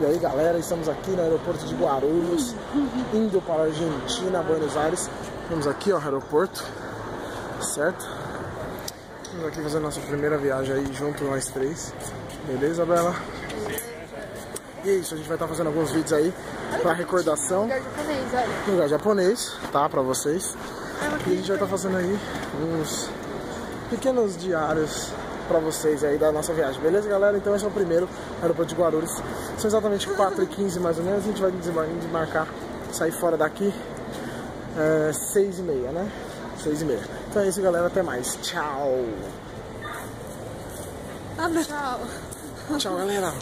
E aí galera, estamos aqui no aeroporto de Guarulhos, indo para a Argentina, Buenos Aires. Estamos aqui, ó, aeroporto, certo? Estamos aqui fazendo nossa primeira viagem aí junto nós três. Beleza, Bela? E é isso, a gente vai estar fazendo alguns vídeos aí para recordação. Lugar japonês, olha. Lugar japonês, tá? Pra vocês. E a gente vai estar fazendo aí uns pequenos diários pra vocês aí da nossa viagem, beleza, galera? Então esse é o primeiro aeroporto de Guarulhos. São exatamente 4h15 mais ou menos. A gente vai desembarcar, sair fora daqui é, 6h30, né? 6h30. Então é isso, galera. Até mais. Tchau. Tchau. Tchau, galera.